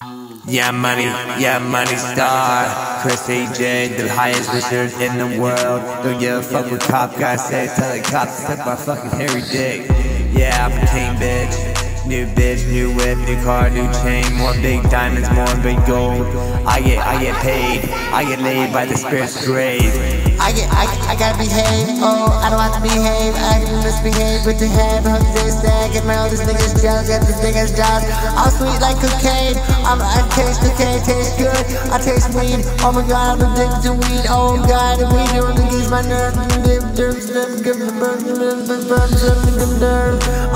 Yeah, money, yeah, money star. Chris AJ, the highest wizard in the world. Don't give a fuck what cop guys say. Tell the cops to suck my fucking hairy dick. Yeah, I'm a king, bitch. New bitch, new whip, new car, new chain, more big diamonds, more big gold. I get, I get paid, I get laid by the spirit's grave. I get, I, I gotta behave, oh, I don't have to behave, I can misbehave with the head, hook this, that, get my oldest niggas jealous, get this niggas jealous. I'm sweet like cocaine, I'm, I taste cocaine, taste good, I taste weed, oh my god, I'm addicted to weed, oh god, the weed, you niggas, my nerves,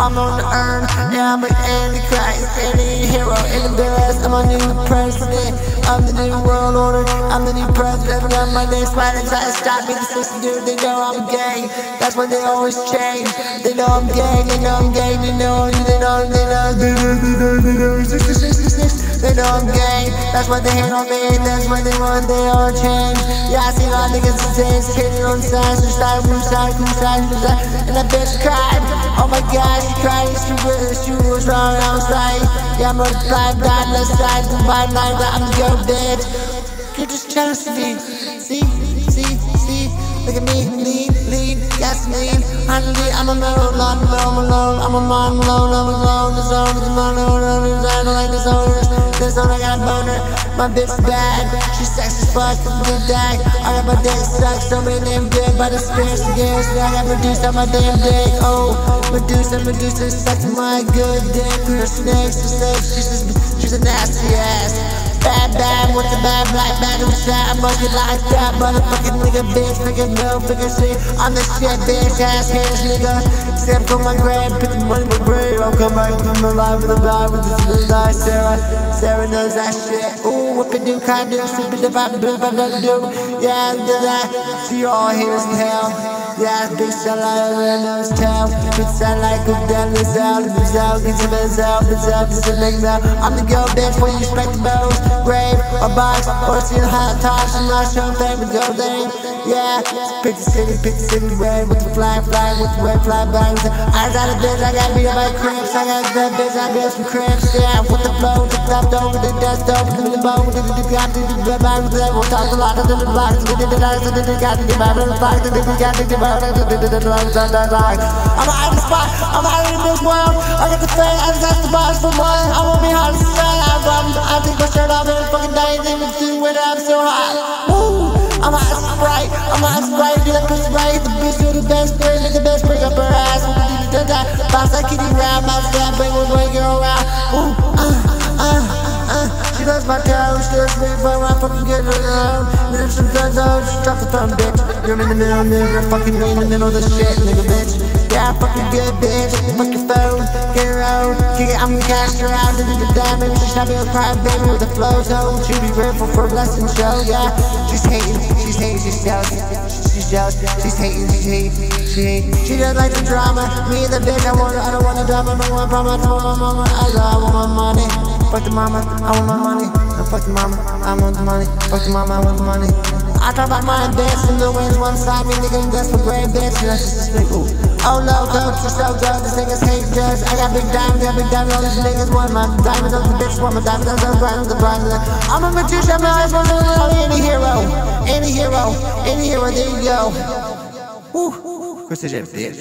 I'm on the earn, yeah, I'm an antichrist, any hero. I'm a new president. I'm the new world order. I'm the new president. I'm my next fight and try to stop me. The system, dude, they know I'm gay. That's why they always change. They know I'm gay. They know I'm gay. They know. They know. They know. They know. They know. They know. They know I'm gay. That's why they hate on me. That's why they want they all change. Yeah, I see a lot of niggas today. Skating on sides, side, who side, who side, who side, and that bitch cried. Oh my god, she cried. She was, she was wrong, I was right. Yeah, I'm a five dot, let's side to my nine, I'm your bitch. You're just jealous of me. See, see, see. Look at me, lean, lean, gasoline. Honey, I'm a mellow, I'm alone, alone. I'm a man, alone, I'm alone. The zone is my own, I don't like the zone. Zone, I got a boner. My bitch bad, she sexy as fuck, good die. I got my dick sucked, so many damn good, but it's spirits again. So I got reduced on my damn dick. Oh, Medusa, Medusa, sucks my good dick. Her snakes, her snakes, she's, just, she's a nasty ass. Bad, bad, with the bad black bad who's sad, I'm get like that Motherfucking nigga, bitch, nigga, no, figure shit. I'm the shit, bitch, ass hands, nigga. Except for my grave, put the money my grave. I'll come back to my life with a vibe with this little nice Sarah Sarah knows that shit, ooh, what can do, can do Stupid if I do, if I don't do Yeah, I do that, she all here as hell yeah, bitch, I like her in those town. Bitch, I like her down the south. Bitch, out, get some ass out. Bitch, out, just a nigga out. I'm the girl, bitch, when you expect the bells. Grave, or box, or the hot tops. I'm not sure if they would go there. Yeah, pick the city, pick the city red with the flag, flag with the red flag bangs. I got a bitch, I got me on my cramps. I got that bitch, I got some cramps. Yeah, with the flow, the top over the dust over the bone, with the got the the bang, the we'll talk a lot of the blocks, did the last, the got the bang, the blocks, the got the I'm out of the spot, I'm out of this world. I got the fame, I just have to buy for one. I won't be hard to say, I'm I think my shirt off every fucking day, even do when I'm so hot. Woo! I'm hot Sprite, I'm hot Sprite, do that pussy right. The bitch do the best friend, the best break up her ass. When we do that, bounce that kitty round, bounce that, bring one boy girl around. Ooh, uh, uh, uh. She loves my toes, she loves me, but I fucking get her around. With some guns out, drop the phone, bitch. You're in the middle, nigga, fucking me in the middle of the shit, nigga, bitch. Yeah, fucking good, bitch. Fuck your phone, get around, kick it, I'm gonna cash her out. Do the diamond, she's not be a cry, baby, with the flow zone. She be grateful for blessing show, yeah. She's hating she's hating, she's jealous. She's jealous, she's hating, she's hating, she hating. She just like the drama. Me and the bitch, I want, I don't want the drama, no one problem. I want my mama, I love, I want my money. Fuck the mama, I want my money. Fuck the mama, I want the money. Fuck the mama, I want the money. I talk about my best and the wings one side, me nigga, that's for great bitch. That's just a ooh. Oh no, coach, you're so good. This niggas hate judge. I got big diamonds, got big diamonds. All these niggas want my diamonds. All the bitches want my diamonds. I'm grind, I'm. I'm a magician, I'm a I'm any hero. Any hero, any hero, there you go. Woo. Chris, bitch,